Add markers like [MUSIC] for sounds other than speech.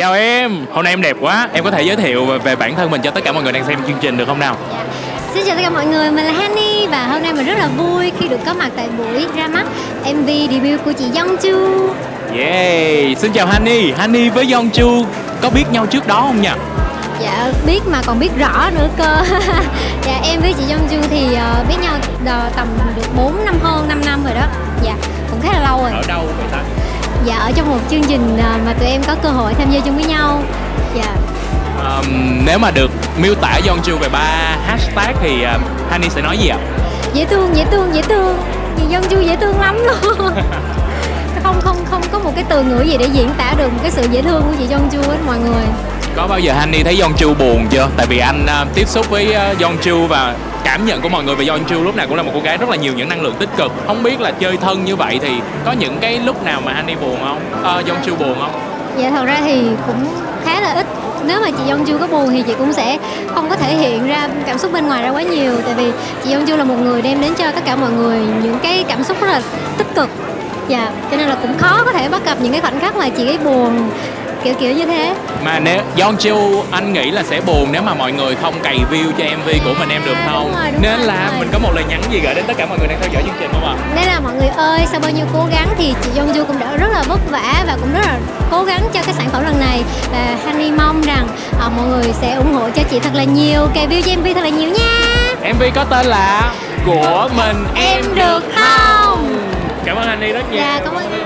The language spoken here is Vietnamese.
Chào em, hôm nay em đẹp quá. Em có thể giới thiệu về bản thân mình cho tất cả mọi người đang xem chương trình được không nào? Xin chào tất cả mọi người, mình là Hani và hôm nay mình rất là vui khi được có mặt tại buổi ra mắt MV debut của chị Yeongju. Yeah, xin chào Hani. Hani với Yeongju có biết nhau trước đó không nhỉ? Dạ biết mà còn biết rõ nữa cơ. [LAUGHS] dạ em với chị Yeongju thì uh, biết nhau đờ, tầm được 4 năm hơn 5 năm rồi đó. Dạ cũng khá là lâu rồi. Ở đâu vậy ta? Dạ ở trong một chương trình uh, mà tụi em có cơ hội tham gia chung với nhau. Dạ. Um, nếu mà được miêu tả Yeongju về ba hashtag thì uh, Hani sẽ nói gì ạ? Dễ thương, dễ thương, dễ thương. Chị Yeongju dễ thương lắm luôn. [LAUGHS] không không không có một cái từ ngữ gì để diễn tả được một cái sự dễ thương của chị Yeongju hết mọi người có bao giờ Hanny thấy Yeongju buồn chưa? Tại vì anh uh, tiếp xúc với uh, Chu và cảm nhận của mọi người về Yeongju lúc nào cũng là một cô gái rất là nhiều những năng lượng tích cực. Không biết là chơi thân như vậy thì có những cái lúc nào mà Hanny buồn không? Uh, Chu buồn không? Dạ thật ra thì cũng khá là ít nếu mà chị Yeongju có buồn thì chị cũng sẽ không có thể hiện ra cảm xúc bên ngoài ra quá nhiều tại vì chị Yeongju là một người đem đến cho tất cả mọi người những cái cảm xúc rất là tích cực dạ cho nên là cũng khó có thể bắt gặp những cái khoảnh khắc mà chị ấy buồn kiểu kiểu như thế. Mà nếu Yeongju anh nghĩ là sẽ buồn nếu mà mọi người không cày view cho MV của mình em được à, không? đúng rồi, đúng nên rồi, là đúng mình có một lời nhắn gì gửi đến tất cả mọi người đang theo dõi chương trình không ạ? Nên là mọi người ơi sau bao nhiêu cố gắng thì chị Yeongju cũng đã rất là vất vả và cũng rất là cố gắng cho cái sản phẩm lần này. Và Honey mong rằng uh, mọi người sẽ ủng hộ cho chị thật là nhiều cày view cho MV thật là nhiều nha. MV có tên là của mình em, em được không? Cảm ơn Honey rất nhiều. Dạ cảm ơn